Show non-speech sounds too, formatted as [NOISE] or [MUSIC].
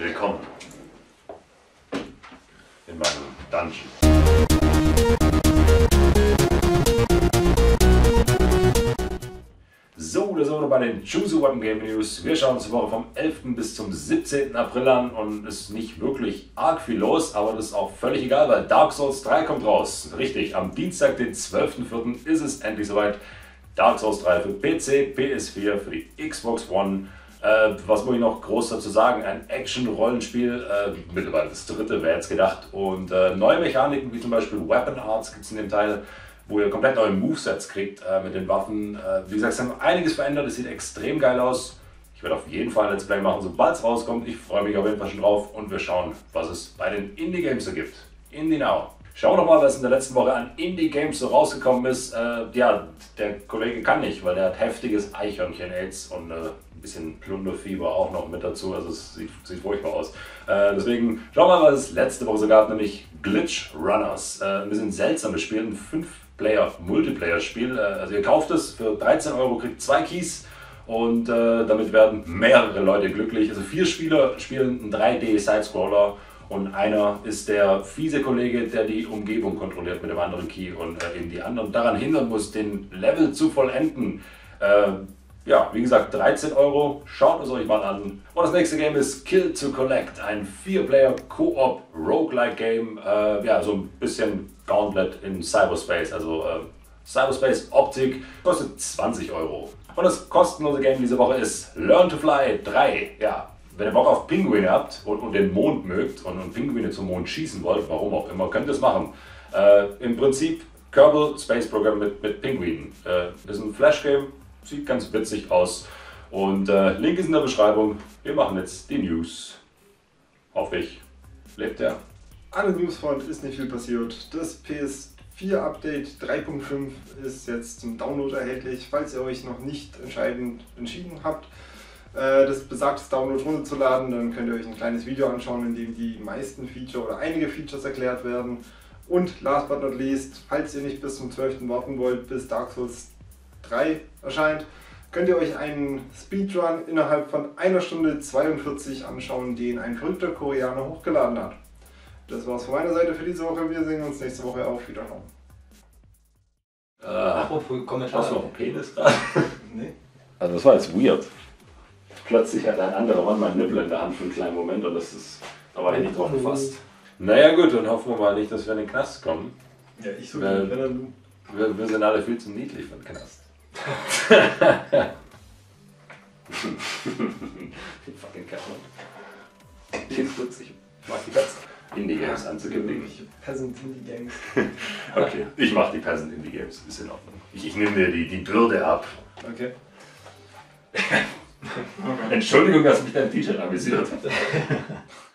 Willkommen in meinem Dungeon. So, da sind wir bei den Choose Weapon Game News. Wir schauen uns die Woche vom 11. bis zum 17. April an und es ist nicht wirklich arg viel los, aber das ist auch völlig egal, weil Dark Souls 3 kommt raus. Richtig, am Dienstag, den 12.04. ist es endlich soweit. Dark Souls 3 für PC, PS4, für die Xbox One. Äh, was muss ich noch groß dazu sagen? Ein Action-Rollenspiel, äh, mittlerweile das dritte wäre jetzt gedacht. Und äh, neue Mechaniken, wie zum Beispiel Weapon Arts gibt es in dem Teil, wo ihr komplett neue Movesets kriegt äh, mit den Waffen. Äh, wie gesagt, es haben einiges verändert, es sieht extrem geil aus. Ich werde auf jeden Fall ein Let's Play machen, sobald es rauskommt. Ich freue mich auf jeden Fall schon drauf und wir schauen, was es bei den Indie-Games so gibt. Indie Now. Schauen wir doch mal, was in der letzten Woche an Indie-Games so rausgekommen ist. Äh, ja, der Kollege kann nicht, weil der hat heftiges Eichhörnchen-Aids und äh, ein bisschen Plunderfieber auch noch mit dazu. Also es sieht, sieht furchtbar aus. Äh, deswegen schauen wir mal, was es letzte Woche so gab, nämlich Glitch Runners. Äh, ein bisschen seltsames Spiel, ein 5-Player-Multiplayer-Spiel. Äh, also ihr kauft es für 13 Euro, kriegt zwei Keys. Und äh, damit werden mehrere Leute glücklich. Also vier Spieler spielen einen 3D-Sidescroller und einer ist der fiese Kollege, der die Umgebung kontrolliert mit dem anderen Key und äh, eben die anderen daran hindern muss, den Level zu vollenden. Äh, ja, wie gesagt, 13 Euro, schaut es euch mal an. Und das nächste Game ist Kill to Collect, ein 4-Player-Koop Roguelike-Game. Äh, ja, so ein bisschen Gauntlet in Cyberspace, also äh, Cyberspace-Optik, kostet 20 Euro. Und das kostenlose Game diese Woche ist Learn to Fly 3. Ja, wenn ihr Bock auf Pinguine habt und, und den Mond mögt und, und Pinguine zum Mond schießen wollt, warum auch immer, könnt ihr es machen. Äh, Im Prinzip Kerbal Space Program mit, mit Pinguinen. Äh, ist ein Flash-Game, sieht ganz witzig aus. Und äh, Link ist in der Beschreibung. Wir machen jetzt die News. Hoffe ich. Lebt er? An der Newsfront ist nicht viel passiert. Das PS4 Update 3.5 ist jetzt zum Download erhältlich, falls ihr euch noch nicht entscheidend entschieden habt, das besagtes Download runterzuladen, dann könnt ihr euch ein kleines Video anschauen, in dem die meisten Feature oder einige Features erklärt werden. Und last but not least, falls ihr nicht bis zum 12. warten wollt, bis Dark Souls 3 erscheint, könnt ihr euch einen Speedrun innerhalb von einer Stunde 42 anschauen, den ein verrückter Koreaner hochgeladen hat. Das war's von meiner Seite für diese Woche. Wir sehen uns nächste Woche auf Wiedersehen. Äh, Apropos Kommentar. hast du noch einen Penis gerade? Nee. Also das war jetzt weird. Plötzlich hat ein anderer Mann meinen Nippel in der Hand für einen kleinen Moment und das ist. Da war ich nicht drauf gefasst. Naja gut, dann hoffen wir mal nicht, dass wir in den Knast kommen. Ja, ich so wenn dann du. Wir, wir sind alle viel zu niedlich für den Knast. [LAUGHS] Fucking Catman. Die ist witzig. Ich mag die Pets. Indie-Games anzukündigen. Peasant in die Gangs. [LAUGHS] Okay, ich mach die Peasant Indie Games. Ist in Ordnung. Ich, ich nehme dir die, die Bürde ab. [LAUGHS] Entschuldigung, dass mich dein T-Shirt amüsiert. [LAUGHS]